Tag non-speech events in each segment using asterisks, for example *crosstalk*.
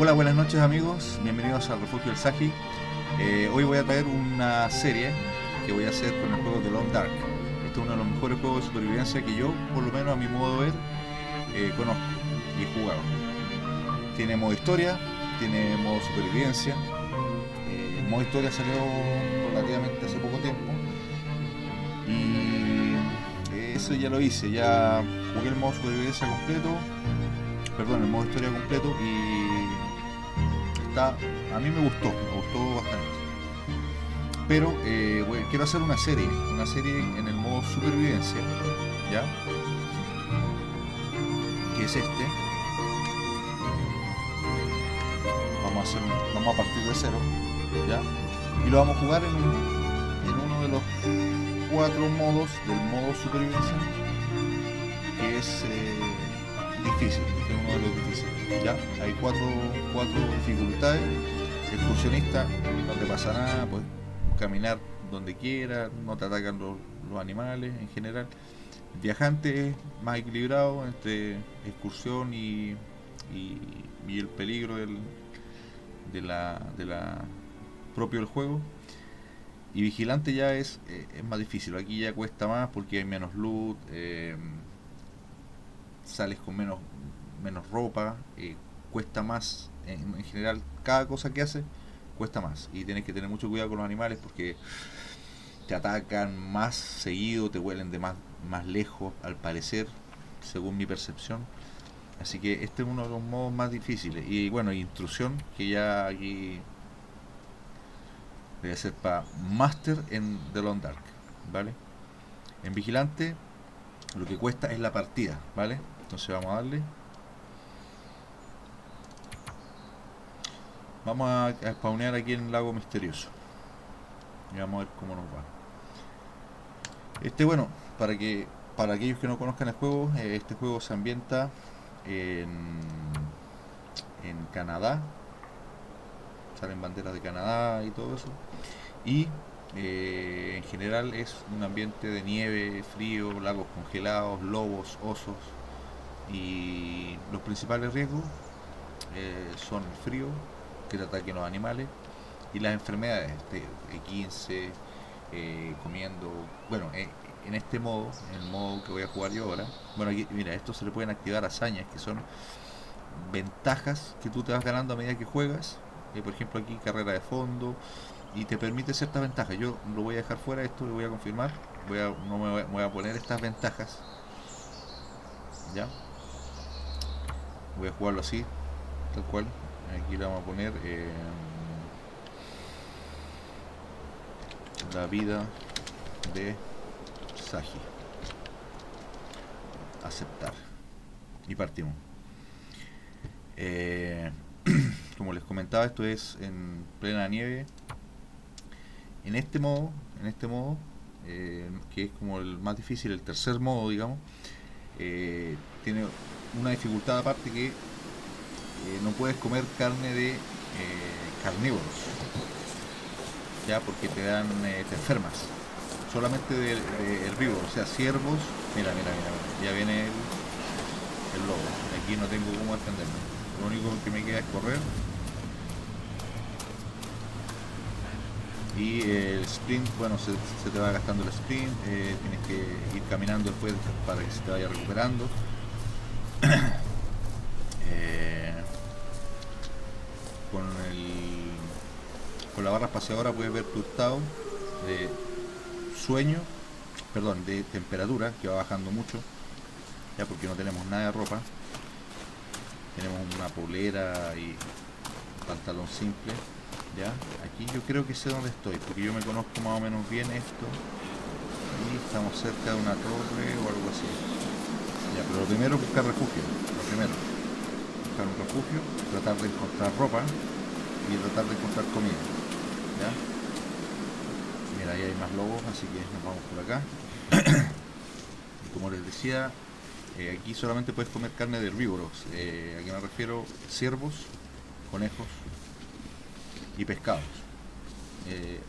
Hola, buenas noches amigos, bienvenidos al Refugio del Saji. Eh, hoy voy a traer una serie que voy a hacer con el juego de Long Dark. Este es uno de los mejores juegos de supervivencia que yo, por lo menos a mi modo de ver, eh, conozco y he jugado. Tiene modo historia, tiene modo supervivencia. Eh, el modo historia salió relativamente hace poco tiempo. Y eso ya lo hice, ya jugué el modo supervivencia completo, perdón, el modo historia completo y a mí me gustó, me gustó bastante. Pero eh, quiero hacer una serie, una serie en el modo supervivencia, ¿ya? Que es este. Vamos a hacer vamos a partir de cero, ¿ya? Y lo vamos a jugar en, uno de los cuatro modos del modo supervivencia, que es eh, difícil, es uno de los difíciles. ¿ya? Hay cuatro, cuatro dificultades. Excursionista, no te pasa nada, puedes caminar donde quieras, no te atacan los, animales en general. Viajante más equilibrado entre excursión y, y, el peligro del, de la, de la propio del juego. Y vigilante ya es, eh, es más difícil, aquí ya cuesta más porque hay menos loot, eh, sales con menos, menos ropa, eh, cuesta más, en, general, cada cosa que haces cuesta más. Y tienes que tener mucho cuidado con los animales porque te atacan más seguido, te huelen de más, más lejos, al parecer, según mi percepción. Así que este es uno de los modos más difíciles. Y bueno, instrucción, que ya aquí voy a hacer para Master en The Long Dark, ¿vale? En Vigilante lo que cuesta es la partida, ¿vale? Entonces vamos a darle. Vamos a, spawnear aquí en el lago misterioso. Y vamos a ver cómo nos va. Este, bueno, para que para aquellos que no conozcan el juego, eh, este juego se ambienta en, en Canadá. Salen banderas de Canadá y todo eso. Y eh, en general es un ambiente de nieve, frío, lagos congelados, lobos, osos, y los principales riesgos eh, son el frío, que te ataquen los animales, y las enfermedades, de este, 15 eh, comiendo, bueno, eh, en este modo, en el modo que voy a jugar yo ahora, bueno, aquí, mira, esto se le pueden activar hazañas, que son ventajas que tú te vas ganando a medida que juegas, por ejemplo aquí carrera de fondo, y te permite ciertas ventajas, yo lo voy a dejar fuera esto, lo voy a confirmar, voy a, no me voy a poner estas ventajas, ¿ya? Voy a jugarlo así tal cual. Aquí le vamos a poner eh, la vida de Saji aceptar. Y partimos. Eh, *clears throat* como les comentaba esto es en plena nieve. En este modo en este modo eh, que es como el más difícil el tercer modo digamos tiene una dificultad aparte que eh, no puedes comer carne de eh, carnívoros, ya porque te dan, eh, te enfermas. Solamente de, herbívoros, o sea, ciervos. Mira, mira, mira, ya viene el, el lobo. Aquí no tengo cómo defenderme. Lo único que me queda es correr. Y el sprint, bueno, se, se te va gastando el sprint, tienes que ir caminando después para que se te vaya recuperando. *coughs* Eh, con, el, con la barra espaciadora puedes ver tu estado de sueño, perdón, de temperatura, que va bajando mucho, ya porque no tenemos nada de ropa. Tenemos una polera y pantalón simple. Ya, aquí yo creo que sé dónde estoy, porque yo me conozco más o menos bien esto. Y estamos cerca de una torre o algo así pero lo primero es buscar refugio. Lo primero, buscar un refugio, tratar de encontrar ropa y tratar de encontrar comida. ¿Ya? Mira, ahí hay más lobos, así que nos vamos por acá. *clears throat* como les decía, eh, aquí solamente puedes comer carne de herbívoros. Eh, aquí me refiero ciervos, conejos y pescados. Eh,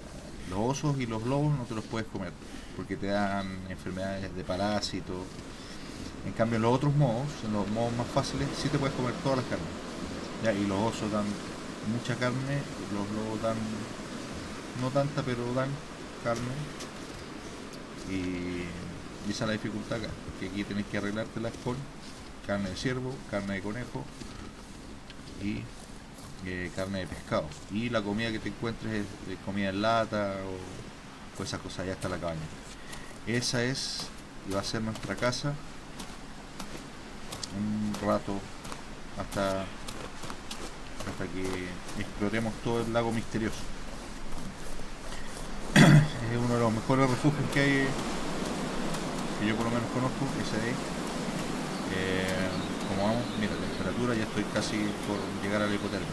los osos y los lobos no te los puedes comer porque te dan enfermedades de parásitos en cambio en los otros modos, en los modos más fáciles, sí te puedes comer todas las carnes. Y los osos dan mucha carne, los lobos dan no tanta, pero dan carne. Y, esa es la dificultad acá, que aquí tienes que arreglártelas con carne de ciervo, carne de conejo y eh, carne de pescado. Y la comida que te encuentres es comida en lata o, o esas cosas, ya está la cabaña. Esa es, y va a ser nuestra casa un rato hasta hasta que exploremos todo el lago misterioso. *clears throat* Es uno de los mejores refugios que hay que yo por lo menos conozco ese ahí eh, como vamos, mira temperatura ya estoy casi por llegar a la hipotermia.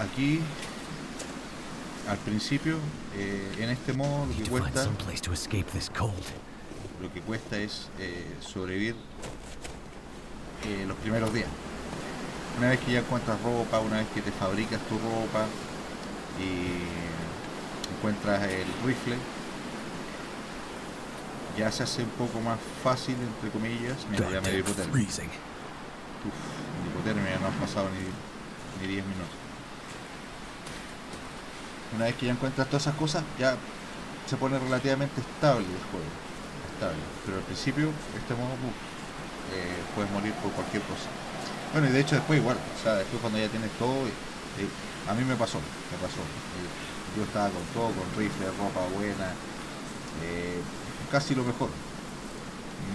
Aquí al principio eh, en este modo lo que cuesta lo que cuesta es eh, sobrevivir eh, los primeros días. Una vez que ya encuentras ropa, una vez que te fabricas tu ropa y encuentras el rifle, ya se hace un poco más fácil, entre comillas. Mira, ya me dio hipotermia. Uf, hipotermia no han pasado ni, ni 10 minutos. Una vez que ya encuentras todas esas cosas, ya se pone relativamente estable el juego. Pero al principio, este modo, eh, puedes morir por cualquier cosa. Bueno, y de hecho después igual, o sea, después cuando ya tienes todo, a mí me pasó, me pasó. yo estaba con todo, con rifle, ropa buena, eh, casi lo mejor.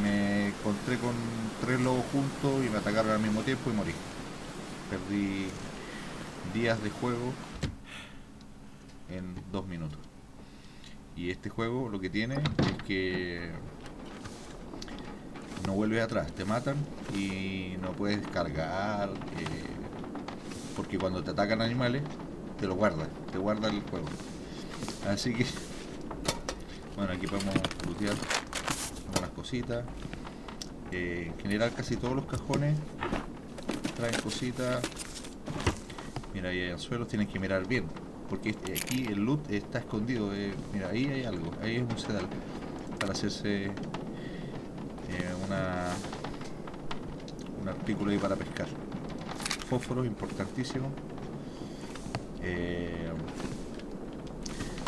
Me encontré con tres lobos juntos y me atacaron al mismo tiempo y morí. Perdí días de juego en dos minutos. Y este juego lo que tiene es que no vuelves atrás, te matan y no puedes descargar, eh, porque cuando te atacan animales, te lo guardan, te guardan el juego. Así que, *laughs* bueno, aquí podemos lootear algunas cositas. Eh, en general casi todos los cajones traen cositas. Mira, ahí hay anzuelos, tienen que mirar bien, porque este, aquí el loot está escondido. Eh, mira, ahí hay algo, ahí es un sedal para hacerse un artículo ahí para pescar. Fósforo, importantísimo. Eh,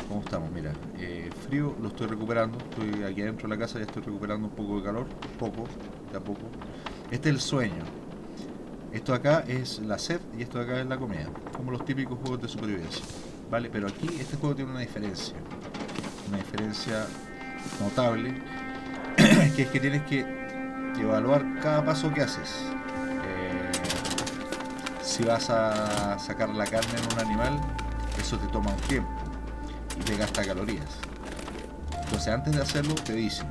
¿Cómo estamos? Mira, eh, frío lo estoy recuperando. Estoy aquí adentro de la casa, ya estoy recuperando un poco de calor. Poco, de a poco. Este es el sueño. Esto acá es la sed y esto acá es la comida. Como los típicos juegos de supervivencia. ¿Vale? Pero aquí este juego tiene una diferencia. Una diferencia notable. *clears throat* que es que tienes que evaluar cada paso que haces. Eh, si vas a sacar la carne en un animal, eso te toma un tiempo y te gasta calorías. Entonces antes de hacerlo te dicen,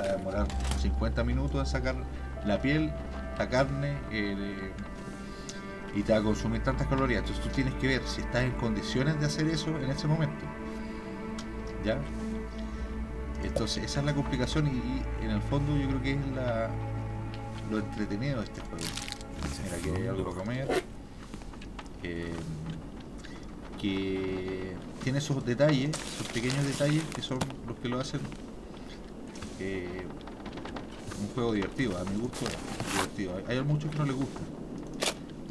va a demorar 50 minutos en sacar la piel, la carne eh, y te va a consumir tantas calorías. Entonces tú tienes que ver si estás en condiciones de hacer eso en ese momento. ¿Ya? Entonces, esa es la complicación y, en el fondo yo creo que es la, lo entretenido de este juego. Mira, aquí hay algo para comer. que tiene esos detalles, esos pequeños detalles que son los que lo hacen un juego divertido. A mi gusto, divertido. Hay muchos que no les gusta.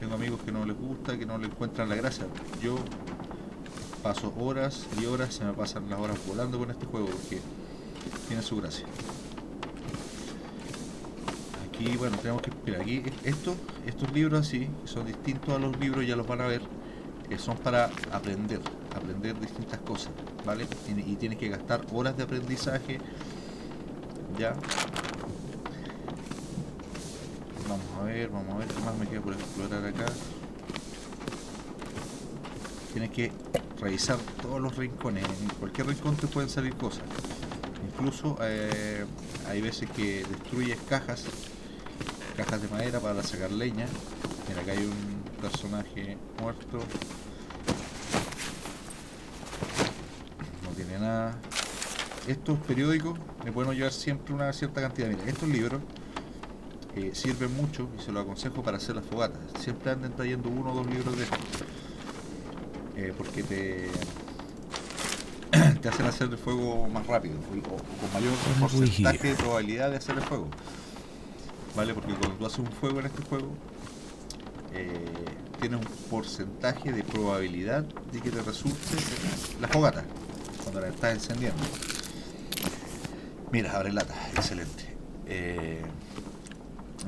Tengo amigos que no les gusta, que no le encuentran la gracia. Yo paso horas y horas, se me pasan las horas volando con este juego porque tiene su gracia. Aquí, bueno, tenemos que... Mira, aquí estos, estos libros así, son distintos a los libros, ya los van a ver, que son para aprender, aprender distintas cosas, ¿vale? Y tienes que gastar horas de aprendizaje, ya. Vamos ver, vamos a ver. Qué más me queda por explorar acá. Tienes que revisar todos los rincones, en cualquier rincón te pueden salir cosas. Incluso eh, hay veces que destruyes cajas cajas de madera para sacar leña. Mira acá hay un personaje muerto. No tiene nada. Estos periódicos me pueden llevar siempre una cierta cantidad. Mira estos libros eh, sirven mucho y se los aconsejo para hacer las fogatas siempre anden trayendo uno o dos libros de estos eh, porque te *clears throat* te hacen hacer el fuego más rápido o, con mayor porcentaje de probabilidad de hacer el fuego. ¿vale? Porque cuando tú haces un fuego en este juego, eh, tienes un porcentaje de probabilidad de que te resulte la fogata cuando la estás encendiendo. Mira, abre lata, excelente. Eh,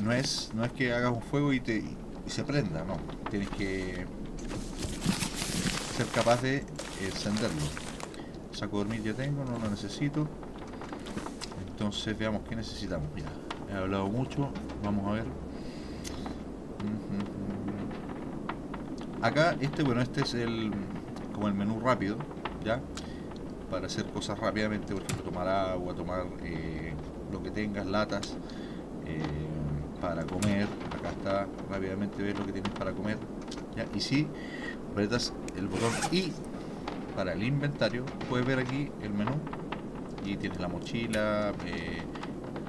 no es no es que hagas un fuego y te se prenda, no. Tienes que ser capaz de encenderlo. Saco de dormir ya tengo, no lo necesito. Entonces veamos qué necesitamos. Mira, he hablado mucho, vamos a ver. Acá, este, bueno, este es el como el menú rápido, ¿ya? Para hacer cosas rápidamente, por ejemplo, tomar agua, tomar eh, lo que tengas, latas, eh, para comer. Acá está, rápidamente ves lo que tienes para comer. Y si apretas el botón I para el inventario, puedes ver aquí el menú y tienes la mochila, eh,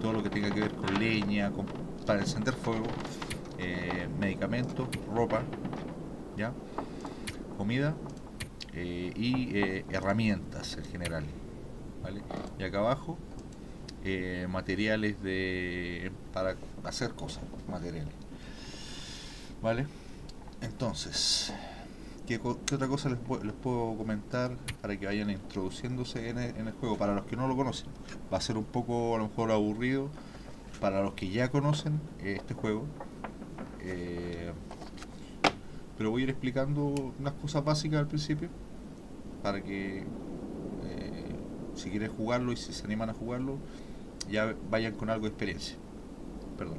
todo lo que tenga que ver con leña, para encender fuego, eh, medicamentos, ropa, ¿ya? comida eh, y herramientas en general. ¿vale? Y acá abajo materiales de para hacer cosas, materiales. ¿Vale? Entonces, ¿qué, otra cosa les, puedo comentar para que vayan introduciéndose en el, juego? Para los que no lo conocen, va a ser un poco a lo mejor aburrido. Para los que ya conocen este juego, eh, pero voy a ir explicando unas cosas básicas al principio para que eh, si quieren jugarlo y si se animan a jugarlo, ya vayan con algo de experiencia. Perdón.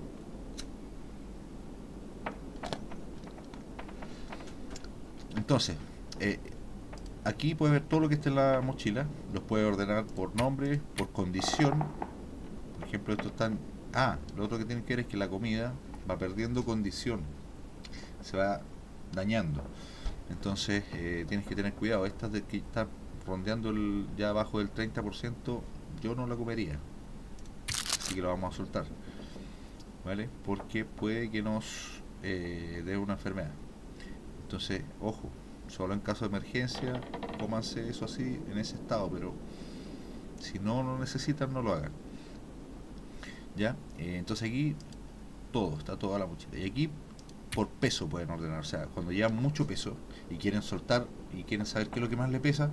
Entonces, eh, aquí puedes ver todo lo que está en la mochila. Los puedes ordenar por nombre, por condición. Por ejemplo, esto están... Ah, lo otro que tienen que ver es que la comida va perdiendo condición. Se va dañando. Entonces, eh, tienes que tener cuidado. Estas de que está rondeando el, ya abajo del 30%, yo no la comería. Así que lo vamos a soltar. ¿Vale? Porque puede que nos eh, dé una enfermedad. Entonces, ojo, solo en caso de emergencia, cómanse eso así, en ese estado, pero si no lo necesitan, no lo hagan. ¿Ya? Eh, entonces aquí todo, está toda la mochila. Y aquí por peso pueden ordenar. O sea, cuando llevan mucho peso y quieren soltar y quieren saber qué es lo que más le pesa,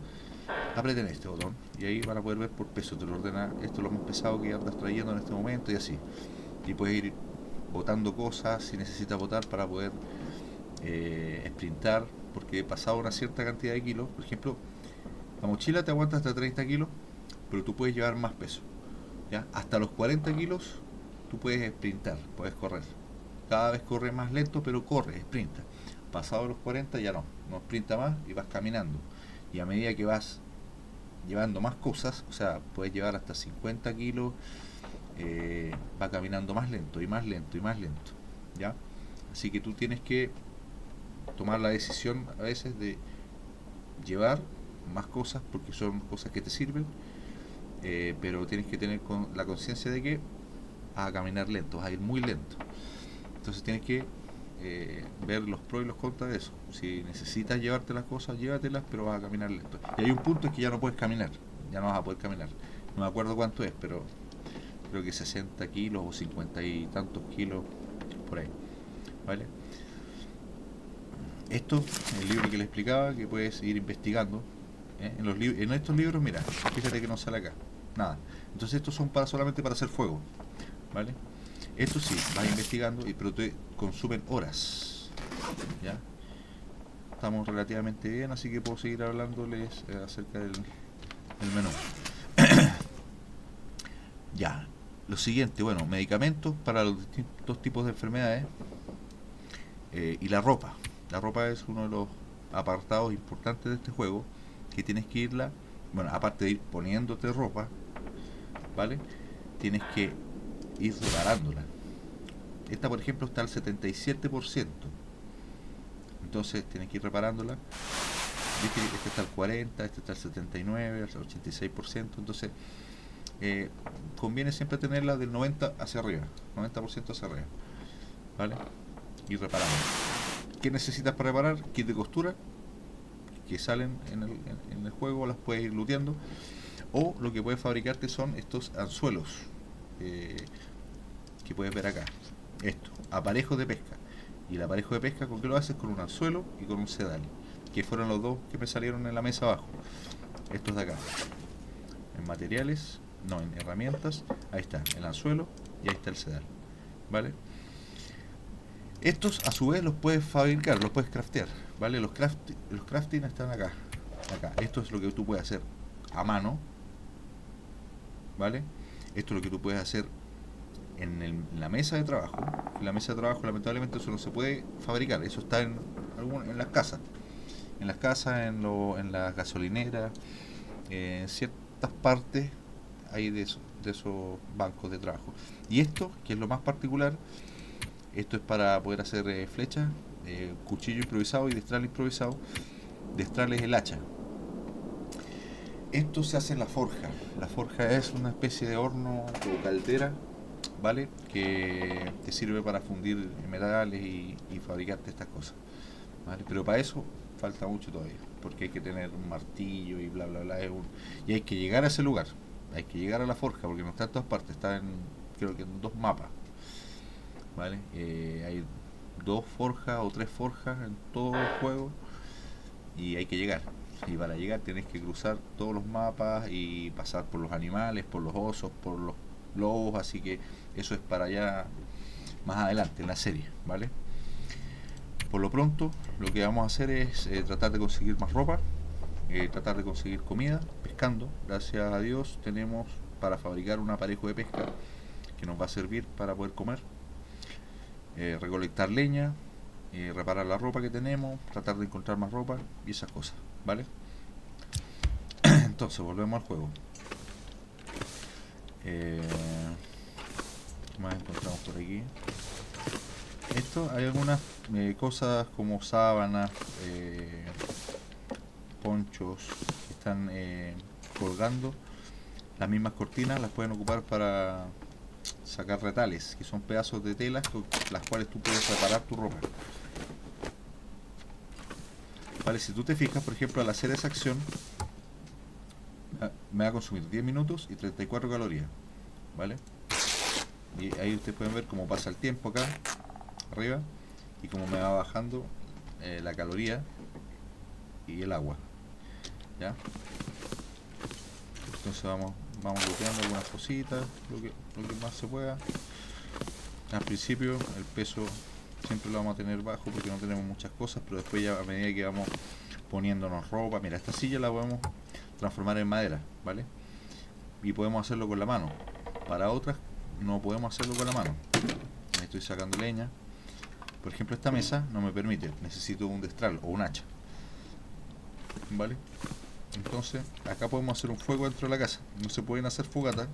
aprieten este botón y ahí van a poder ver por peso. Te lo ordena, esto es lo más pesado que andas trayendo en este momento y así. Y puedes ir botando cosas si necesitas botar para poder eh, sprintar, porque pasado una cierta cantidad de kilos. Por ejemplo, la mochila te aguanta hasta 30 kilos, pero tú puedes llevar más peso. ¿ya? Hasta los 40 kilos tú puedes sprintar, puedes correr. Cada vez corre más lento, pero corre, sprinta. Pasado los 40 ya no, no sprinta más y vas caminando. Y a medida que vas llevando más cosas, o sea, puedes llevar hasta 50 kilos, eh, va caminando más lento y más lento y más lento. ¿ya? Así que tú tienes que tomar la decisión a veces de llevar más cosas porque son cosas que te sirven, eh, pero tienes que tener con la conciencia de que vas a caminar lento, vas a ir muy lento. Entonces tienes que eh, ver los pros y los contras de eso. Si necesitas llevarte las cosas, llévatelas, pero vas a caminar lento. Y hay un punto en que ya no puedes caminar, ya no vas a poder caminar. No me acuerdo cuánto es, pero creo que 60 kilos o 50 y tantos kilos por ahí. ¿Vale? Esto, el libro que le explicaba, que puedes ir investigando. ¿eh? En, los en estos libros, mira, fíjate que no sale acá. Nada. Entonces estos son para solamente para hacer fuego. ¿Vale? Esto sí, vas investigando, y, pero te consumen horas. ¿Ya? Estamos relativamente bien, así que puedo seguir hablándoles eh, acerca del, menú. *coughs* ya. Lo siguiente, bueno, medicamentos para los distintos tipos de enfermedades eh, y la ropa. La ropa es uno de los apartados importantes de este juego, que tienes que irla, bueno, aparte de ir poniéndote ropa, ¿vale? Tienes que ir reparándola. Esta, por ejemplo, está al 77%. Entonces tienes que ir reparándola. Este está al 40, este está al 79, al 86%. Entonces conviene siempre tenerla del 90 hacia arriba, 90% hacia arriba. ¿Vale? Y reparando. ¿Qué necesitas para reparar? Kit de costura, que salen en el, juego, las puedes ir looteando. O lo que puedes fabricarte son estos anzuelos. Eh, que puedes ver acá. Esto, aparejo de pesca. Y el aparejo de pesca, ¿con qué lo haces? Con un anzuelo y con un sedal. Que fueron los dos que me salieron en la mesa abajo. Estos de acá. En materiales, no, en herramientas. Ahí está, el anzuelo y ahí está el sedal. ¿Vale? Estos a su vez los puedes fabricar, los puedes craftear. ¿Vale? Los, craft, los crafting están acá. Acá. Esto es lo que tú puedes hacer a mano. ¿Vale? Esto es lo que tú puedes hacer en, la mesa de trabajo. En la mesa de trabajo, lamentablemente, eso no se puede fabricar. Eso está en, en las casas. En las casas, en, lo, en las gasolineras, en ciertas partes hay de, esos bancos de trabajo. Y esto, que es lo más particular, esto es para poder hacer eh, flechas, eh, cuchillo improvisado y destral improvisado. Destral es el hacha. Esto se hace en la forja. La forja es una especie de horno o caldera ¿vale? Que te sirve para fundir metales y, fabricarte estas cosas, Pero para eso falta mucho todavía, porque hay que tener un martillo y bla, bla, bla. y hay que llegar a ese lugar, hay que llegar a la forja, porque no está en todas partes, está en, creo que en dos mapas, ¿vale? Eh, hay dos forjas o tres forjas en todo el juego y hay que llegar. Y para llegar tienes que cruzar todos los mapas y pasar por los animales, por los osos, por los lobos, así que eso es para allá más adelante en la serie, ¿vale? Por lo pronto, lo que vamos a hacer es eh, tratar de conseguir más ropa, eh, tratar de conseguir comida, pescando. Gracias a Dios tenemos para fabricar un aparejo de pesca que nos va a servir para poder comer, eh, recolectar leña, reparar la ropa que tenemos, tratar de encontrar más ropa y esas cosas, ¿vale? *clears throat* Entonces, volvemos al juego. Eh, ¿Qué más encontramos por aquí? Esto, hay algunas eh, cosas como sábanas, eh, ponchos que están eh, colgando. Las mismas cortinas las pueden ocupar para sacar retales, que son pedazos de telas con las cuales tú puedes reparar tu ropa. Vale, si tú te fijas, por ejemplo, al hacer esa acción, ah, me va a consumir 10 minutos y 34 calorías. ¿Vale? y ahí ustedes pueden ver cómo pasa el tiempo acá arriba y cómo me va bajando eh, la caloría y el agua ya entonces vamos vamos bloqueando algunas cositas lo que, lo que más se pueda al principio el peso siempre lo vamos a tener bajo porque no tenemos muchas cosas pero después ya a medida que vamos poniéndonos ropa mira esta silla la podemos transformar en madera vale y podemos hacerlo con la mano para otras no podemos hacerlo con la mano. Estoy sacando leña. Por ejemplo, esta mesa no me permite. Necesito un destral o un hacha. ¿Vale? Entonces, acá podemos hacer un fuego dentro de la casa. No se pueden hacer fogatas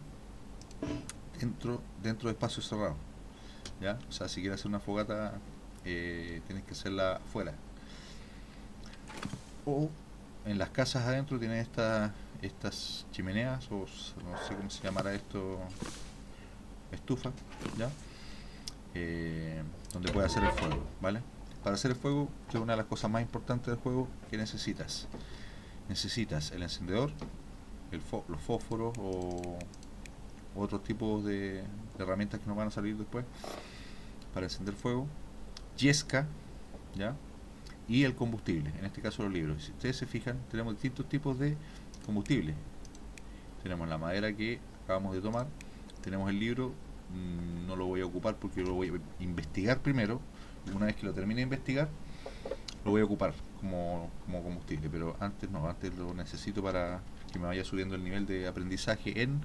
dentro, dentro de espacios cerrados. ¿Ya? O sea, si quieres hacer una fogata, eh, tienes que hacerla afuera. O en las casas adentro tienen estas estas chimeneas, o no sé cómo se llamará esto, estufa, ¿ya? Eh, donde puede hacer el fuego, ¿vale? Para hacer el fuego, que es una de las cosas más importantes del juego, que necesitas? Necesitas el encendedor, el los fósforos o otros tipos de, herramientas que nos van a salir después para encender fuego, yesca, ¿ya? Y el combustible, en este caso los libros. Si ustedes se fijan, tenemos distintos tipos de combustible. Tenemos la madera que acabamos de tomar, tenemos el libro, mm, no lo voy a ocupar porque lo voy a investigar primero. Una vez que lo termine de investigar, lo voy a ocupar como, combustible. Pero antes no, antes lo necesito para que me vaya subiendo el nivel de aprendizaje en.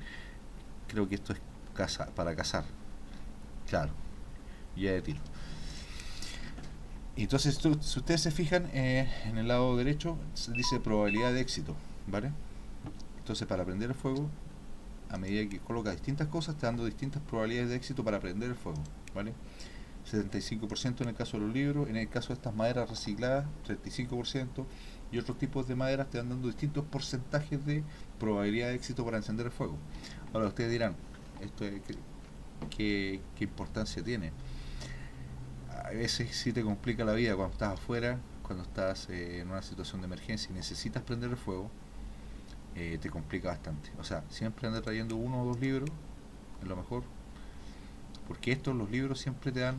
Creo que esto es casa, para cazar. Claro, ya de tiro. Entonces, si ustedes se fijan, eh, en el lado derecho dice probabilidad de éxito, ¿vale? Entonces, para prender el fuego, a medida que colocas distintas cosas, te dando distintas probabilidades de éxito para prender el fuego, ¿vale? 75% en el caso de los libros, en el caso de estas maderas recicladas, 35%, y otros tipos de maderas te dan dando distintos porcentajes de probabilidad de éxito para encender el fuego. Ahora ustedes dirán, esto ¿qué, qué importancia tiene? A veces sí te complica la vida cuando estás afuera, cuando estás eh, en una situación de emergencia y necesitas prender el fuego, eh, te complica bastante. O sea, siempre andar trayendo uno o dos libros, es lo mejor, Porque estos, los libros, siempre te dan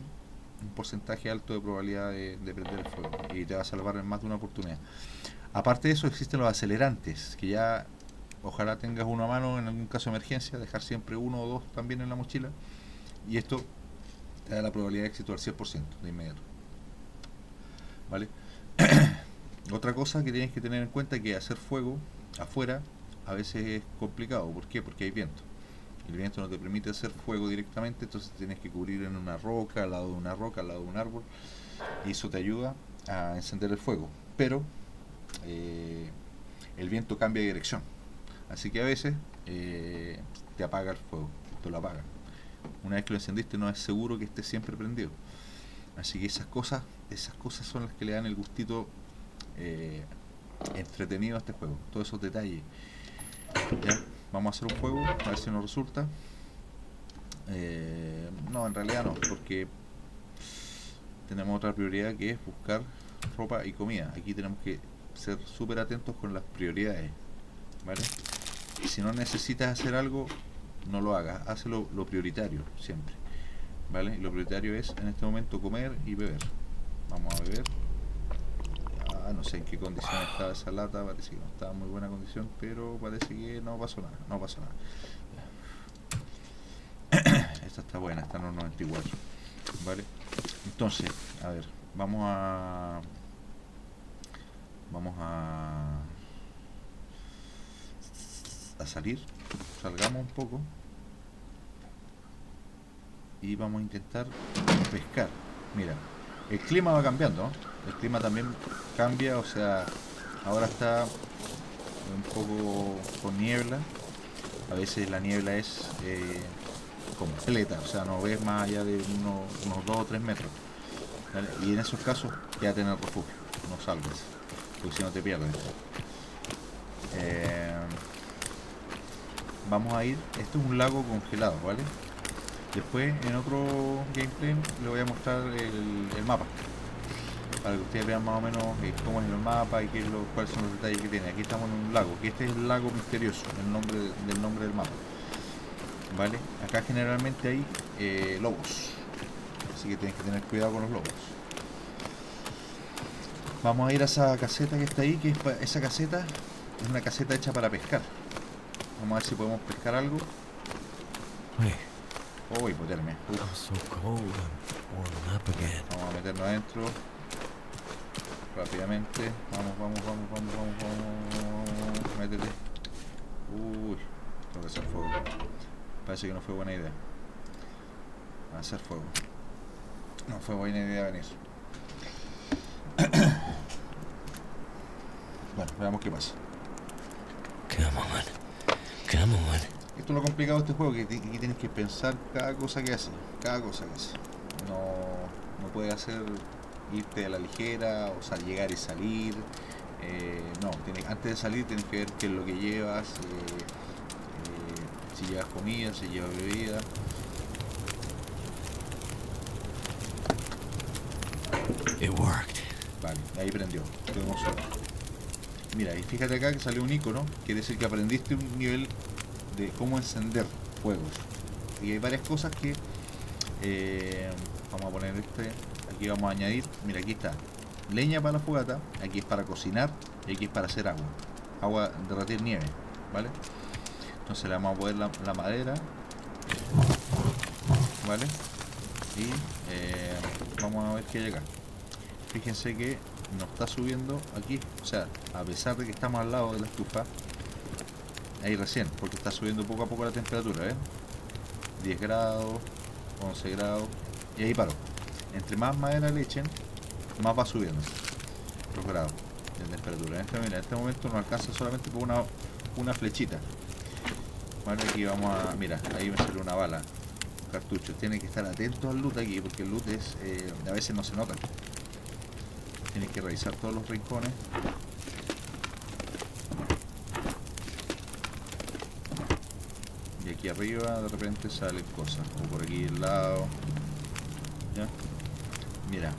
un porcentaje alto de probabilidad de, prender el fuego y te va a salvar en más de una oportunidad. Aparte de eso, existen los acelerantes, que ya ojalá tengas uno a mano en algún caso de emergencia, dejar siempre uno o dos también en la mochila. Y esto te da la probabilidad de éxito al 100% de inmediato. ¿Vale? *coughs* Otra cosa que tienes que tener en cuenta es que hacer fuego afuera a veces es complicado. ¿Por qué? Porque hay viento. El viento no te permite hacer fuego directamente, entonces tienes que cubrir en una roca, al lado de una roca, al lado de un árbol, y eso te ayuda a encender el fuego. Pero eh, el viento cambia de dirección, así que a veces eh, te apaga el fuego, te lo apaga. Una vez que lo encendiste no es seguro que esté siempre prendido. Así que esas cosas, esas cosas son las que le dan el gustito eh, entretenido a este juego, todos esos detalles. Vamos a hacer un juego, a ver si nos resulta. Eh, no, en realidad no, porque tenemos otra prioridad que es buscar ropa y comida. Aquí tenemos que ser súper atentos con las prioridades. ¿Vale? Si no necesitas hacer algo, no lo hagas. Hazlo lo prioritario, siempre. ¿Vale? lo prioritario es en este momento comer y beber. Vamos a beber. Ah, no sé en qué condición está esa lata, parece que no está en muy buena condición, pero parece que no pasó nada, no pasó nada. esta está buena, está en los 94. Vale. Entonces, a ver, vamos a vamos a a salir, salgamos un poco y vamos a intentar pescar. Mira, el clima va cambiando, el clima también cambia, o sea, ahora está un poco con niebla, a veces la niebla es eh, completa, o sea, no ves más allá de unos, 2 o 3 metros. Y en esos casos ya tener refugio, no salgas, porque si no te pierdes. Eh, vamos a ir, esto es un lago congelado, ¿vale? Después en otro gameplay le voy a mostrar el mapa para que ustedes vean más o menos eh, cómo es el mapa y qué es cuáles son los detalles que tiene. Aquí estamos en un lago, que este es el lago misterioso, el nombre del nombre del mapa. ¿Vale? Acá generalmente hay eh, lobos, así que tienes que tener cuidado con los lobos. Vamos a ir a esa caseta que está ahí, que es esa caseta es una caseta hecha para pescar. Vamos a ver si podemos pescar algo. Uy, hipotermia. Vamos a meternos adentro rápidamente. Vamos, vamos, vamos, vamos, vamos, vamos. Métete. Uy, tengo que hacer fuego. Parece que no fue buena idea. Hacer fuego. No fue buena idea venir. *coughs* bueno, veamos qué pasa. Come on. Come on. Esto es lo complicado de este juego, que aquí tienes que pensar cada cosa que hace. Cada cosa que hace. No, no puede hacer irte a la ligera, o sea, llegar y salir. Eh, no, antes de salir tienes que ver qué es lo que llevas, eh, eh, si llevas comida, si llevas bebida. It worked. Vale, ahí prendió. Mira, y fíjate acá que salió un icono, quiere decir que aprendiste un nivel de cómo encender fuegos. Y hay varias cosas que vamos a poner este aquí vamos a añadir, mira aquí está, leña para la fogata, aquí es para cocinar y aquí es para hacer agua, agua, derretir nieve, ¿vale? Entonces le vamos a poner la, madera, ¿vale? Y eh, vamos a ver qué hay acá. Fíjense que nos está subiendo aquí, o sea, a pesar de que estamos al lado de la estufa, ahí recién, porque está subiendo poco a poco la temperatura, ¿eh? 10 grados, 11 grados, y ahí paró entre más madera le echen, más va subiendo los grados de temperatura. En este, en este momento no alcanza solamente por una, una flechita. Vale, aquí vamos a. Mira, ahí me sale una bala. Cartuchos. Tienen que estar atentos al loot aquí, porque el loot es. Eh, a veces no se nota. Tienes que revisar todos los rincones. Y arriba de repente salen cosas. O por aquí al lado. ¿Ya? Mira,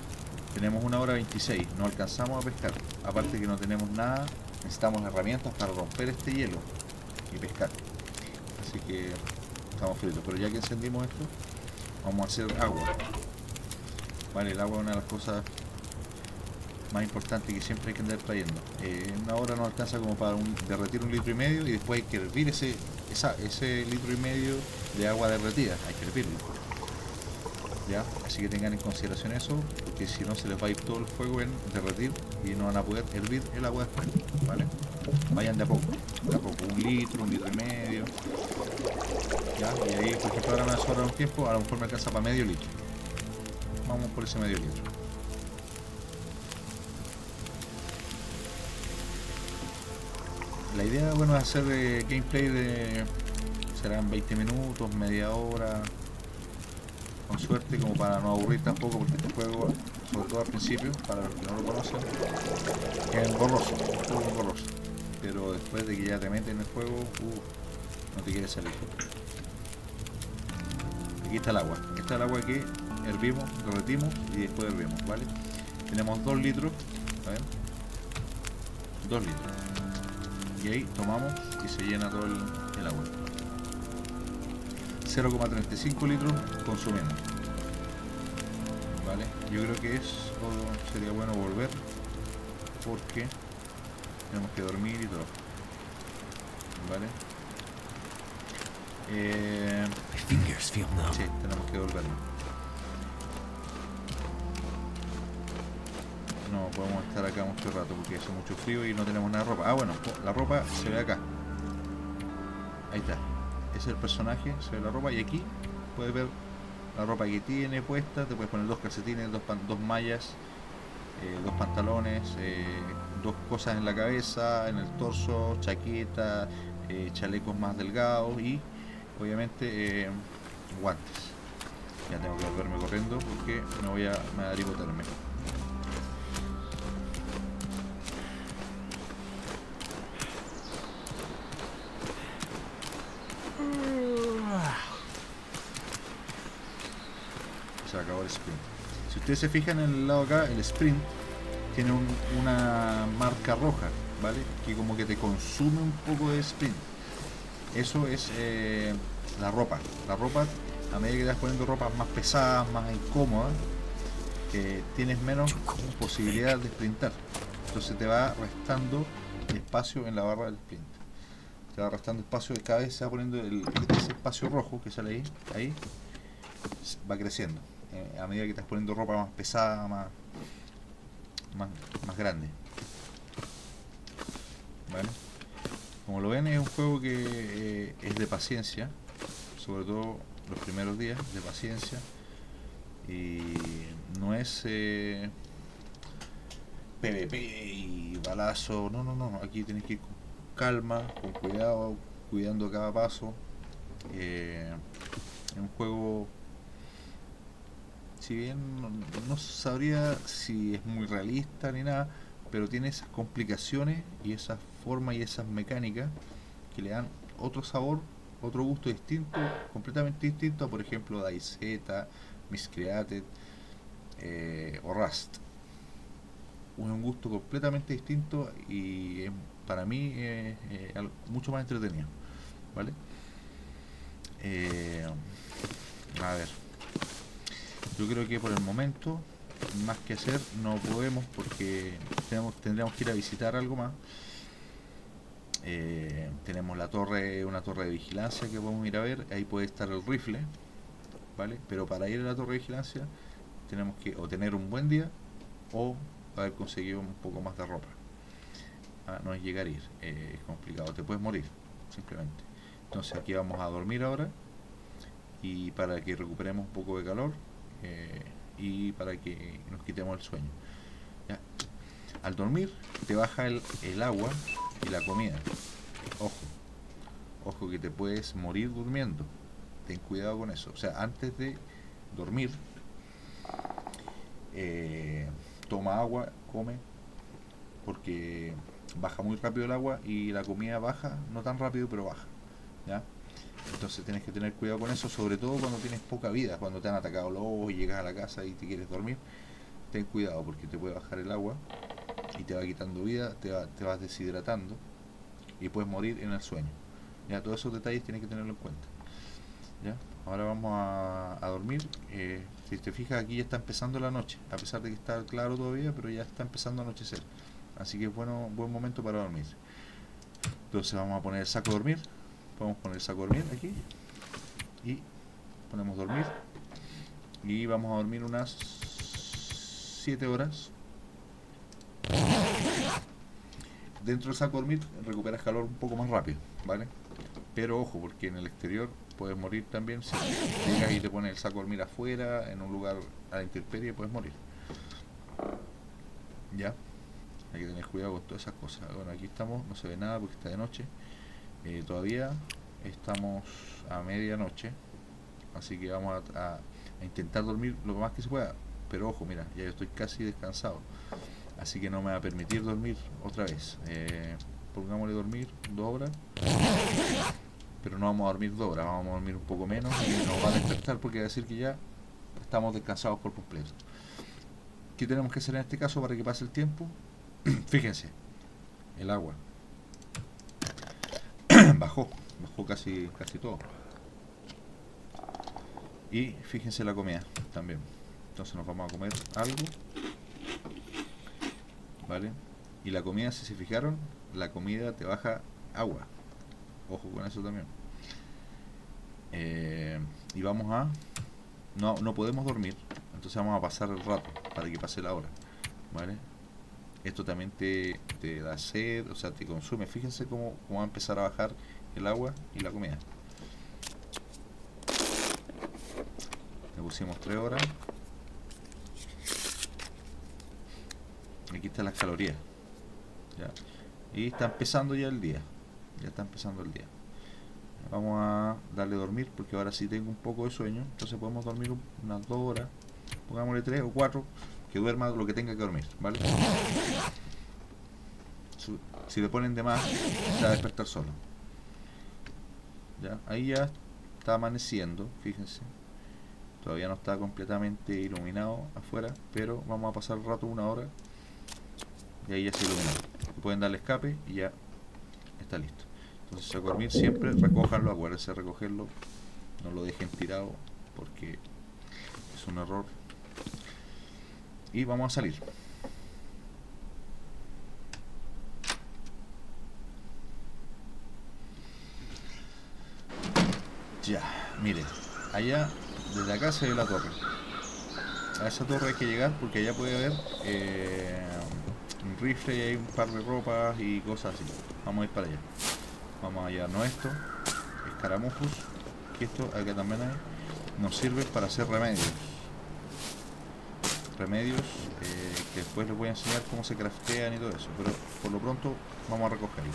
tenemos una hora 26, no alcanzamos a pescar. Aparte que no tenemos nada, necesitamos herramientas para romper este hielo y pescar. Así que estamos fritos. Pero ya que encendimos esto, vamos a hacer agua. Vale, el agua es una de las cosas más importantes que siempre hay que andar trayendo. Eh, una hora no alcanza como para un, derretir un litro y medio y después hay que hervir ese, ese litro y medio de agua derretida, hay que hervirlo. ¿Ya? Así que tengan en consideración eso, porque si no se les va a ir todo el fuego en derretir y no van a poder hervir el agua después, ¿vale? Vayan de a poco, de a poco, un litro, un litro y medio, ¿ya? Y ahí, por ejemplo, ahora me sobra un tiempo, a lo mejor me alcanza para medio litro. Vamos por ese medio litro. La idea, bueno, es hacer eh, gameplay de... serán 20 minutos, media hora, con suerte, como para no aburrir tampoco, porque este juego, sobre todo al principio, para los que no lo conocen, es borroso, un juego borroso. Pero después de que ya te meten en el juego, uh, no te quieres salir. Aquí está el agua. Aquí está el agua que hervimos, derretimos y después hervimos, ¿vale? Tenemos 2 litros, ¿vale? 2 litros. Y ahí tomamos y se llena todo el, el agua. 0,35 litros consumimos. Vale, yo creo que es o sería bueno volver porque tenemos que dormir y todo. Vale. Eh, sí, tenemos que volvernos. No podemos estar acá mucho rato porque hace mucho frío y no tenemos nada de ropa. Ah, bueno, la ropa se ve acá. Ahí está. Es el personaje, se ve la ropa y aquí puedes ver la ropa que tiene puesta. Te puedes poner dos calcetines, dos, pan- dos mallas, eh, dos pantalones, eh, dos cosas en la cabeza, en el torso, chaqueta, eh, chalecos más delgados y obviamente guantes. Ya tengo que volverme corriendo porque no voy a, me va a ustedes se fijan en el lado acá, el sprint tiene un- una marca roja, ¿vale? Que como que te consume un poco de sprint. Eso es eh, la ropa. La ropa, a medida que te vas poniendo ropa más pesada, más incómoda, eh, tienes menos posibilidad de sprintar. Entonces te va restando espacio en la barra del sprint. Te va restando espacio cada vez se va poniendo el, ese espacio rojo que sale ahí, ahí va creciendo. Eh, a medida que vas poniendo ropa más pesada, más, más, más grande. ¿Vale? Como lo ven, es un juego que eh, es de paciencia, sobre todo los primeros días, de paciencia. Y no es eh, PvP y balazo, no, no, no, aquí tienes que ir con calma, con cuidado, cuidando cada paso. Eh, es un juego, si bien no, sabría si es muy realista ni nada, pero tiene esas complicaciones y esas formas y esas mecánicas que le dan otro sabor, otro gusto distinto, completamente distinto a por ejemplo DayZ, Miscreated eh, o Rust. Un gusto completamente distinto y es- para mí es eh, algo mucho más entretenido. ¿Vale? Eh, a ver. Yo creo que por el momento, más que hacer, no podemos porque tenemos, tendríamos que ir a visitar algo más. Eh, tenemos la torre, una torre de vigilancia que podemos ir a ver. Ahí puede estar el rifle, ¿vale? Pero para ir a la torre de vigilancia tenemos que o tener un buen día o haber conseguido un poco más de ropa. Ah, no es llegar a ir, eh, es complicado, te puedes morir, simplemente. Entonces aquí vamos a dormir ahora y para que recuperemos un poco de calor eh, y para que nos quitemos el sueño. Ya. Al dormir te baja el, el agua y la comida. Ojo, ojo que te puedes morir durmiendo. Ten cuidado con eso. O sea, antes de dormir, eh, toma agua, come, porque baja muy rápido el agua y la comida baja, no tan rápido, pero baja. ¿ya? Entonces tienes que tener cuidado con eso, sobre todo cuando tienes poca vida, cuando te han atacado lobos y llegas a la casa y te quieres dormir. Ten cuidado porque te puede bajar el agua y te va quitando vida, te, va- te vas deshidratando y puedes morir en el sueño. Ya, todos esos detalles tienes que tenerlo en cuenta. ¿Ya? ahora vamos a, a dormir. Eh, si te fijas aquí ya está empezando la noche, a pesar de que está claro todavía, pero ya está empezando a anochecer. Así que es bueno, buen momento para dormir. Entonces vamos a poner el saco de dormir. Podemos poner el saco dormir aquí. Y ponemos dormir. Y vamos a dormir unas 7 horas. Dentro del saco dormir recuperas calor un poco más rápido, ¿vale? Pero ojo, porque en el exterior puedes morir también. Si llegas y te pones el saco dormir afuera, en un lugar a la intemperie, puedes morir. ¿Ya? Hay que tener cuidado con todas esas cosas. Bueno, aquí estamos, no se ve nada porque está de noche. Eh, todavía estamos a medianoche. Así que vamos a, intentar dormir lo más que se pueda. Pero ojo, mira, ya yo estoy casi descansado. Así que no me va a permitir dormir otra vez. Eh, pongámosle dormir dos horas. Pero no vamos a dormir dos horas, vamos a dormir un poco menos y nos va a despertar porque va a decir que ya estamos descansados por completo. ¿Qué tenemos que hacer en este caso para que pase el tiempo? *clears throat* Fíjense, el agua bajó, bajó casi, casi todo. Y fíjense la comida también. Entonces nos vamos a comer algo. ¿Vale? Y la comida, si se fijaron, la comida te baja agua. Ojo con eso también. Eh, y vamos a... No, no podemos dormir. Entonces vamos a pasar el rato para que pase la hora. ¿Vale? Esto también te, te da sed, o sea, te consume. Fíjense cómo, cómo va a empezar a bajar el agua y la comida. Le pusimos 3 horas. Aquí están las calorías. Y está empezando ya el día. Ya está empezando el día. Vamos a darle a dormir porque ahora sí tengo un poco de sueño. Entonces podemos dormir un- unas 2 horas. Pongámosle 3 o 4. Que duerma lo que tenga que dormir. ¿Vale? Si le ponen de más, se va a despertar solo. Ya, ahí ya está amaneciendo, fíjense. Todavía no está completamente iluminado afuera, pero vamos a pasar el rato, una hora, y ahí ya se ilumina. Pueden darle escape y ya está listo. Entonces a dormir siempre recójanlo, acuérdense de recogerlo, no lo dejen tirado porque es un error. Y vamos a salir. Ya, mire, allá, desde acá se ve la torre. A esa torre hay que llegar porque allá puede haber eh, un rifle y hay un par de ropas y cosas así. Vamos a ir para allá. Vamos a llevarnos esto, escaramujos, que esto acá también hay, nos sirve para hacer remedios. Remedios eh, que después les voy a enseñar cómo se craftean y todo eso, pero por lo pronto vamos a recogerlo.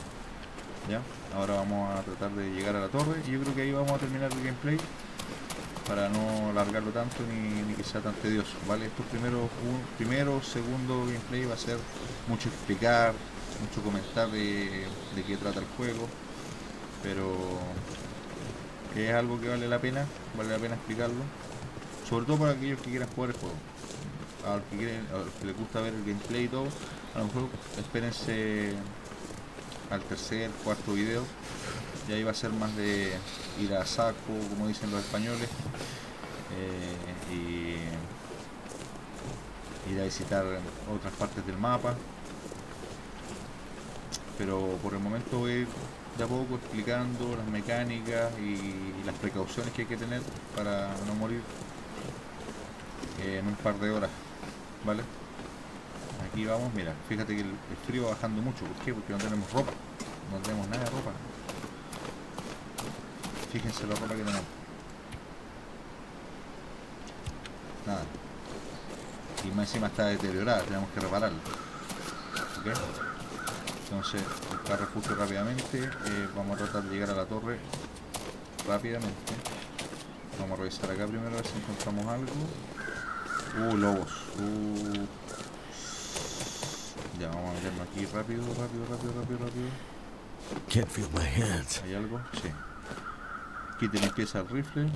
¿Ya? Ahora vamos a tratar de llegar a la torre y yo creo que ahí vamos a terminar el gameplay para no alargarlo tanto ni, ni que sea tan tedioso, ¿vale? Estos primeros, primero, segundo gameplay va a ser mucho explicar, mucho comentar de, de qué trata el juego, pero es algo que vale la pena, vale la pena explicarlo, sobre todo para aquellos que quieran jugar el juego. A los que, quieren, les gusta ver el gameplay y todo, a lo mejor espérense al tercer, cuarto video. Y ahí va a ser más de ir a saco, como dicen los españoles, eh, y ir a visitar otras partes del mapa. Pero por el momento voy a ir de a poco explicando las mecánicas y las precauciones que hay que tener para no morir eh, en un par de horas, ¿vale? Aquí vamos, mira, fíjate que el, el va bajando mucho, ¿por qué? Porque no tenemos ropa, no tenemos nada de ropa. Fíjense la ropa que tenemos. Nada. Y más encima está deteriorada, tenemos que repararla. ¿Ok? Entonces, buscar refugio rápidamente. eh, vamos a tratar de llegar a la torre rápidamente. Vamos a revisar acá primero a ver si encontramos algo. Uh, lobos. Uh. Ya, vamos a meternos aquí rápido, rápido, rápido, rápido, rápido. Can't feel my hands. ¿Hay algo? Sí. Kit de limpieza al rifle.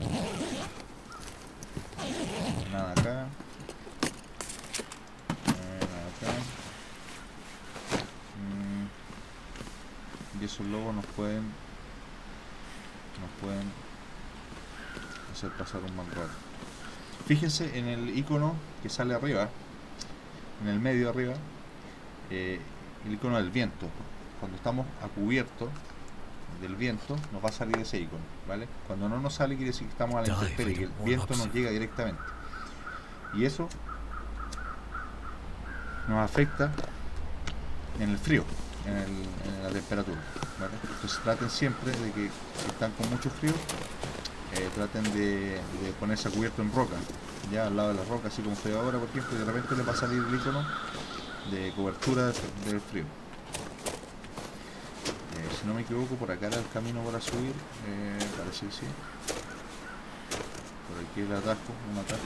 Nada acá. Nada acá. Mm. Y esos lobos nos pueden... Nos pueden hacer pasar un mal rato. Fíjense en el icono que sale arriba, en el medio arriba, eh, el icono del viento. Cuando estamos a cubierto del viento, nos va a salir ese icono, ¿vale? Cuando no nos sale, quiere decir que estamos a la intemperie, que el viento nos llega directamente. Y eso nos afecta en el frío, en, la temperatura. ¿vale? Entonces traten siempre de que si están con mucho frío, eh, traten de, ponerse a cubierto en roca, ya al lado de la roca, así como estoy ahora, por ejemplo, y de repente le va a salir el icono de cobertura del frío. Eh, si no me equivoco, por acá era el camino para subir, eh, parece que sí. Por aquí el atajo, un atajo.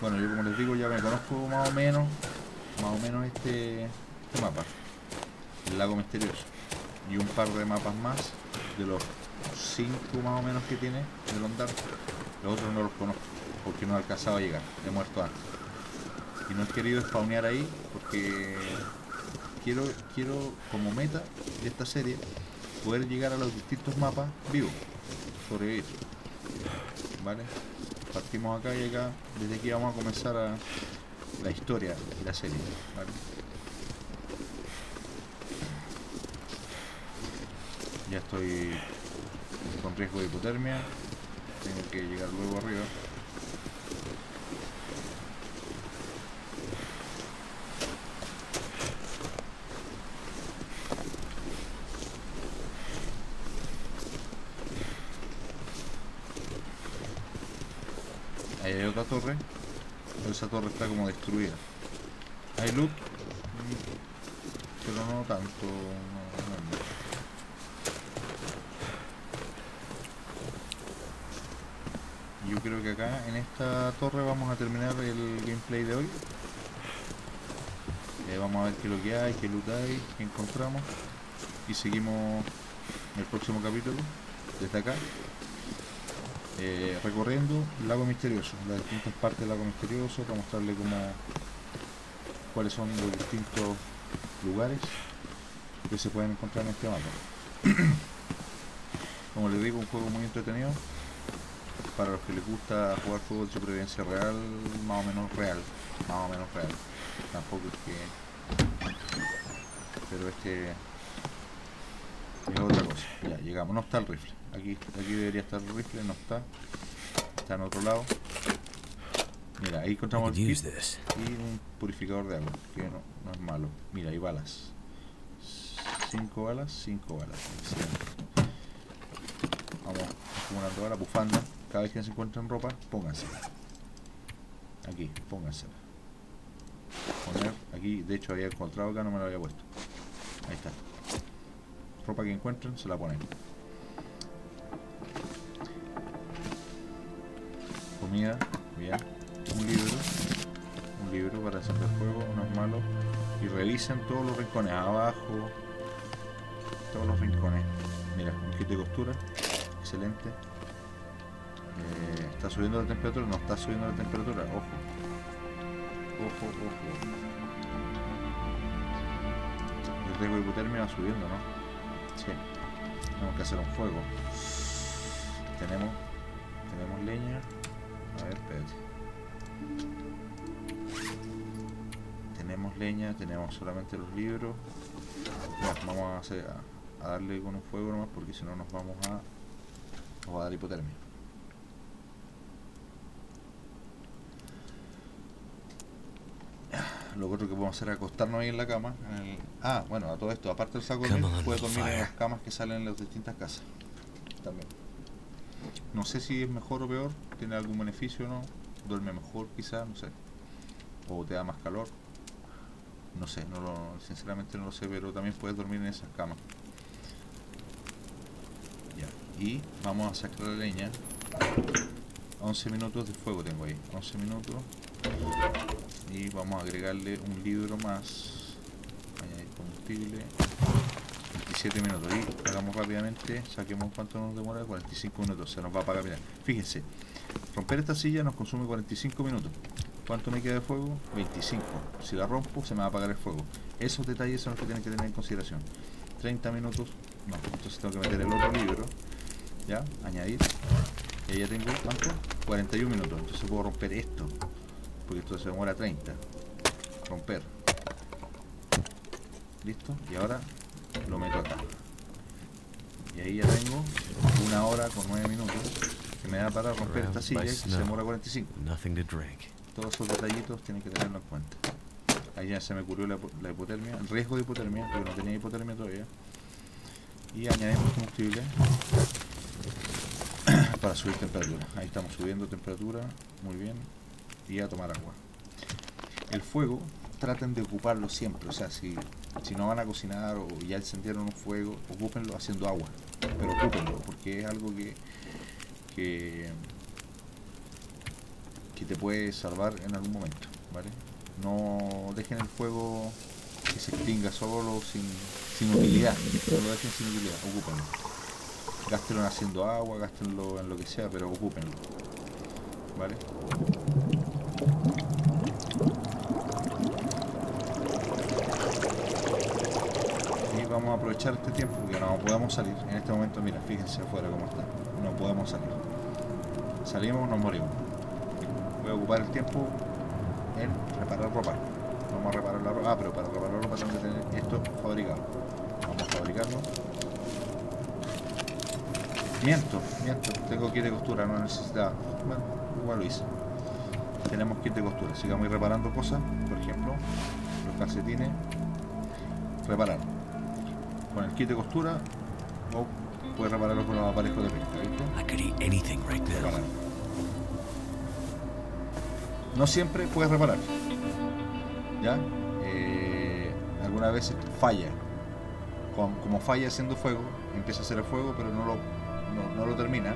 bueno, yo como les digo, ya me conozco más o menos más o menos este, este, mapa, el lago misterioso, y un par de mapas más de los cinco más o menos que tiene el Ondar. Los otros no los conozco porque no he alcanzado a llegar, he muerto antes. Y no he querido spawnear ahí porque quiero, quiero como meta de esta serie poder llegar a los distintos mapas vivos, sobrevivir. ¿Vale? Partimos acá y acá, desde aquí vamos a comenzar a, la historia de la serie. Ya estoy con riesgo de hipotermia. Tengo que llegar luego arriba. Ahí hay otra torre esa torre está como destruida. Hay loot, pero no tanto. Yo creo que acá en esta torre vamos a terminar el gameplay de hoy. Eh, vamos a ver qué es lo que hay, qué loot hay, qué encontramos. Y seguimos el próximo capítulo desde acá. Eh, recorriendo el lago misterioso, las distintas partes del lago misterioso para mostrarle cómo, cuáles son los distintos lugares que se pueden encontrar en este mapa. *clears throat* Como les digo, un juego muy entretenido para los que les gusta jugar juegos de supervivencia real, más o menos real, más o menos real. Tampoco es que... Pero es que... Es otra cosa. Ya, llegamos. No está el rifle. Aquí, aquí debería estar el rifle, no está. Está en otro lado. Mira, ahí encontramos el kit y un purificador de agua, que no, no es malo. Mira, hay balas. 5 balas, 5 balas. Vamos acumulando la bufanda. Cada vez que se encuentren ropa, pónganse. Aquí, pónganse. Poner aquí, de hecho había encontrado acá, no me lo había puesto. Ahí está. Ropa que encuentren, se la ponen. comida, bien, un libro, un libro para hacer el juego, no es malo, y revisen todos los rincones, abajo, todos los rincones. Mira, un kit de costura, excelente. ¿Está subiendo la temperatura? No está subiendo la temperatura, ojo. Ojo, ojo. El riesgo de hipotermia va subiendo, ¿no? Sí. Tenemos que hacer un fuego. Tenemos, tenemos leña. A ver, espérate. Tenemos leña, tenemos solamente los libros. vamos a, hacer, a, darle con un fuego nomás porque si no nos vamos a, nos va a dar hipotermia. Lo otro que podemos hacer es acostarnos ahí en la cama. ah, bueno, a todo esto, aparte del saco de puede dormir en las camas que salen en las distintas casas. También. No sé si es mejor o peor, tiene algún beneficio o no, duerme mejor quizás, no sé. O te da más calor. No sé, no lo, sinceramente no lo sé, pero también puedes dormir en esas camas. Ya, y vamos a sacar la leña. 11 minutos de fuego tengo ahí, 11 minutos. Y vamos a agregarle un libro más. Añadir combustible. 7 minutos y hagamos rápidamente, saquemos cuánto nos demora, 45 minutos, se nos va a apagar, mira, fíjense, romper esta silla nos consume 45 minutos, ¿cuánto me queda de fuego? 25, si la rompo se me va a apagar el fuego, esos detalles son los que tienen que tener en consideración, 30 minutos, no, entonces tengo que meter el otro libro, ya, añadir. Y ahí ya tengo, ¿cuánto? 41 minutos. Entonces puedo romper esto. Porque esto se demora 30. Romper. Listo. Y ahora lo meto acá. Y ahí ya tengo una hora con 9 minutos que me da para romper esta silla y se demora 45. Nothing to drink. Todos esos detallitos tienen que tenerlo en cuenta. Ahí ya se me ocurrió la, la hipotermia, el riesgo de hipotermia, porque no tenía hipotermia todavía. Y añadimos combustible *clears throat* para subir temperatura. Ahí estamos subiendo temperatura, muy bien. Y a tomar agua. El fuego, traten de ocuparlo siempre. O sea, si, si no van a cocinar o ya encendieron un fuego, ocúpenlo haciendo agua. Pero ocúpenlo, porque es algo que, que, que te puede salvar en algún momento. ¿vale? No dejen el fuego que se extinga solo sin, sin utilidad. No lo dejen sin utilidad, ocúpenlo. Gástenlo haciendo agua, gástenlo en lo que sea, pero ocúpenlo. ¿Vale? Y vamos a aprovechar este tiempo porque no podemos salir. En este momento, mira, fíjense afuera cómo está. No podemos salir. Salimos, nos morimos. Voy a ocupar el tiempo en reparar ropa. Vamos a reparar la ropa. Ah, pero para reparar la ropa tengo que tener esto fabricado. Vamos a fabricarlo. Miento, miento. Tengo kit de costura, no necesitaba. Bueno, igual lo hice. Tenemos kit de costura. Sigamos reparando cosas. Por ejemplo, los calcetines. Reparar. Con el kit de costura o puedes repararlo con los aparejos de pesca, ¿viste? Reparar. No siempre puedes reparar. ¿Ya? Eh, algunas veces falla. Como, como falla haciendo fuego, empieza a hacer el fuego, pero no lo, no, no lo termina.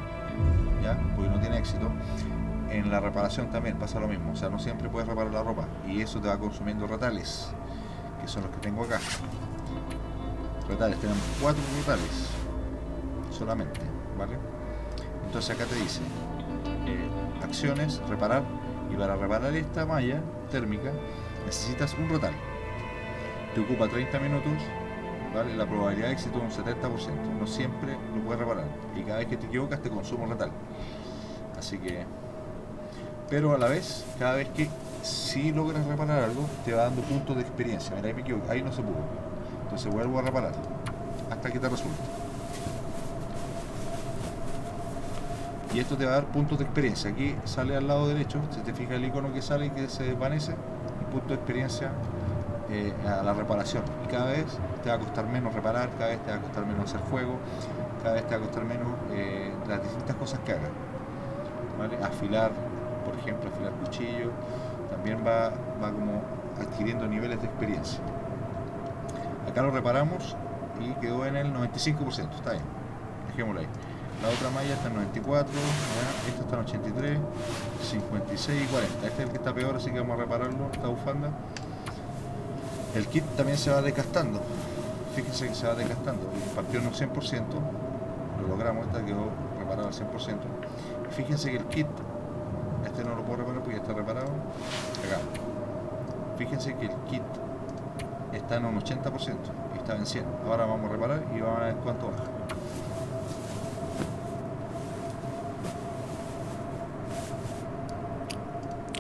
¿Ya? Porque no tiene éxito. En la reparación también pasa lo mismo. O sea, no siempre puedes reparar la ropa. Y eso te va consumiendo retales. Que son los que tengo acá. Retales, tenemos cuatro retales. Solamente. ¿Vale? Entonces acá te dice eh, acciones, reparar y para reparar esta malla térmica necesitas un rotal te ocupa 30 minutos ¿vale? la probabilidad de éxito es un 70% no siempre lo puedes reparar y cada vez que te equivocas te consume un rotal así que pero a la vez cada vez que si logras reparar algo te va dando puntos de experiencia mira ahí me equivoco, ahí no se pudo entonces vuelvo a reparar hasta que te resulte y esto te va a dar puntos de experiencia. Aquí sale al lado derecho, si te fijas el icono que sale y que se desvanece, un punto de experiencia eh, a la reparación. Y cada vez te va a costar menos reparar, cada vez te va a costar menos hacer fuego, cada vez te va a costar menos eh, las distintas cosas que hagas. ¿vale? Afilar, por ejemplo, afilar cuchillo, también va, va como adquiriendo niveles de experiencia. Acá lo reparamos y quedó en el 95%, está bien, dejémoslo ahí. La otra malla está en 94, ¿ya? esta está en 83, 56 y 40. Este es el que está peor, así que vamos a repararlo, esta bufanda. El kit también se va desgastando. Fíjense que se va desgastando. Partió en un 100%, lo logramos, esta quedó reparado al 100%. Fíjense que el kit, este no lo puedo reparar porque ya está reparado. Acá. Fíjense que el kit está en un 80% y estaba en 100. Ahora vamos a reparar y vamos a ver cuánto baja.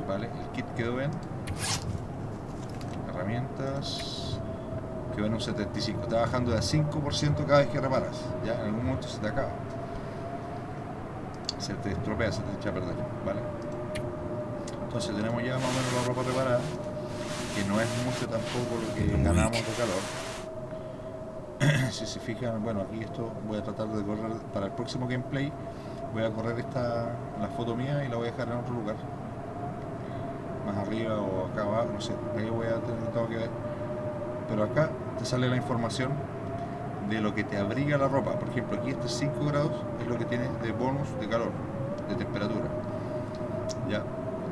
Vale, el kit quedó en herramientas. Quedó en un 75 está bajando de a 5% cada vez que reparas. Ya en algún momento se te acaba. Se te estropea, se te echa a perder. Vale. Entonces tenemos ya más o menos la ropa reparada que no es mucho tampoco lo que ganamos de calor *clears throat* si se fijan bueno aquí esto voy a tratar de correr para el próximo gameplay voy a correr esta la foto mía y la voy a dejar en otro lugar más arriba o acá abajo, no sé, ahí voy a tener tengo que ver. Pero acá te sale la información de lo que te abriga la ropa. Por ejemplo, aquí este 5 grados es lo que tiene de bonus de calor, de temperatura.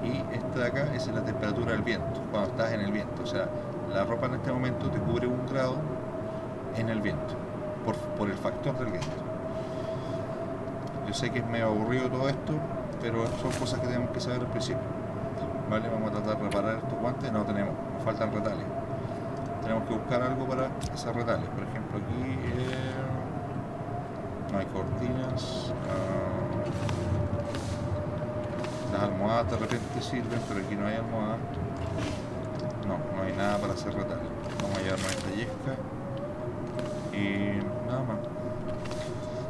Y esta de acá es la temperatura del viento, cuando estás en el viento. O sea, la ropa en este momento te cubre un grado en el viento, por, por el factor del viento. Yo sé que es medio aburrido todo esto, pero son cosas que tenemos que saber al principio. ¿vale? Vamos a tratar de reparar estos guantes, no tenemos, faltan retales. Tenemos que buscar algo para hacer retales. Por ejemplo, aquí, eh, No hay cortinas. ah, almohadas de repente sirven, pero aquí no hay almohadas. No, no hay nada para hacer retal. Vamos a llevarnos esta yesca. Y nada más.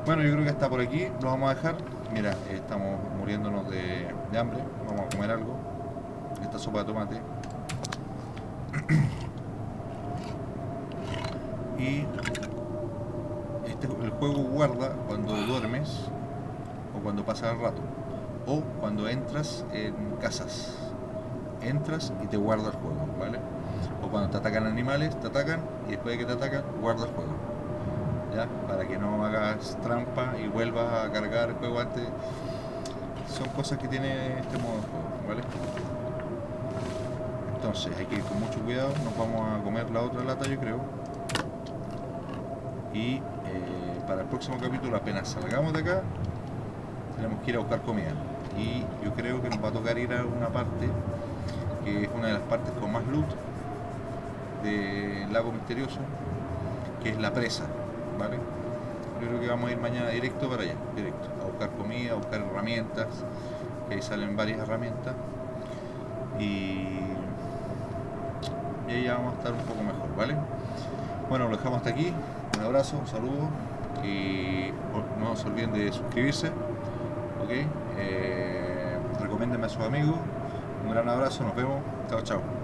Bueno, yo creo que está por aquí. Lo vamos a dejar. Mira, estamos muriéndonos de, de hambre. Vamos a comer algo. Esta sopa de tomate. *clears throat* y este, el juego guarda cuando duermes o cuando pasa el rato o cuando entras en casas. Entras y te guarda el juego vale o cuando te atacan animales te atacan y después de que te atacan guarda el juego. Ya para que no hagas trampa y vuelvas a cargar el juego antes. Son cosas que tiene este modo de juego vale entonces hay que ir con mucho cuidado. Nos vamos a comer la otra lata yo creo. Y eh, para el próximo capítulo apenas salgamos de acá tenemos que ir a buscar comida y yo creo que nos va a tocar ir a una parte que es una de las partes con más loot del lago misterioso que es la presa vale yo creo que vamos a ir mañana directo para allá directo a buscar comida a buscar herramientas que ahí salen varias herramientas y y ahí ya vamos a estar un poco mejor vale bueno lo dejamos hasta aquí un abrazo, un saludo y no se olviden de suscribirse, ok, eh, a sus amigos, un gran abrazo, nos vemos, chao chao.